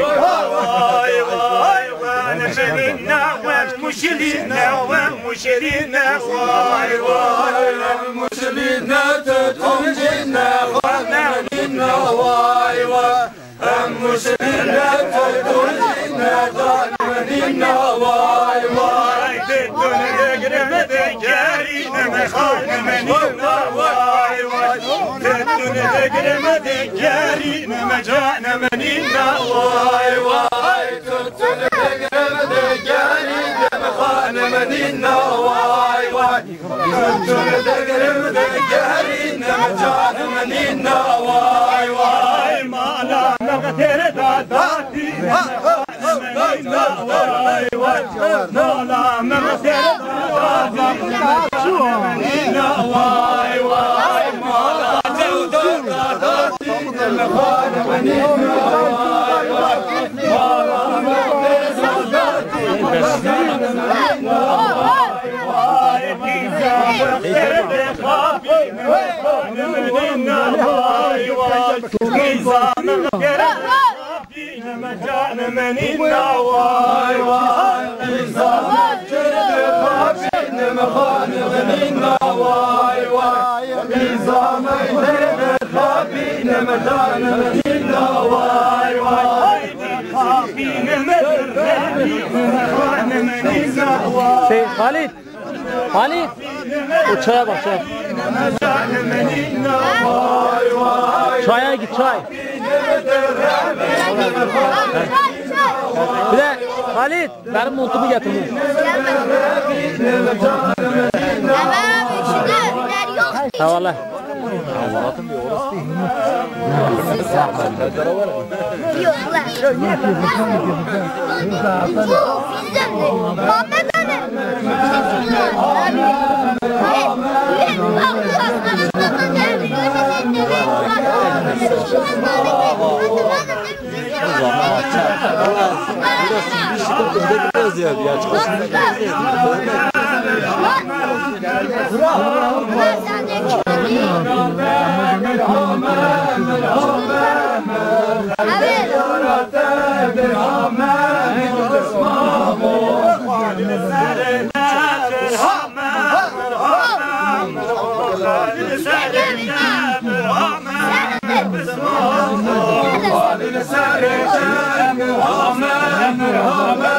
واي واي ونشرنا والمشرنا والمشرنا واي واي تدخل جنة غنمنا واي واي تدخل جنة غنمنا واي واي الدنيا قرب ذكارينا مخان منينا واي واي الدنيا قرب ذكارينا مجانا منينا واي واي تدخل بقرب ذكاري دمخان منينا واي واي تدخل بقرب ذكاري دمخان منينا واي واي ما لا نغتر داداتي منينا واي واي كيزا مغفر بخافي مجان منينا واي واي مخان واي واي نظام خابين مدان غنينا واي Şey Halit. Halit. O çaya bak çaya. Çaya git çay. Bir de Halit benim montumu getirme. Havalar. Allah'ım ya orası değil. Yok lan. Ne yapıyorsun? Muhammed Ali. Amen. Amen. Amen. Amen.